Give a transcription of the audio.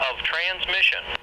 of transmission.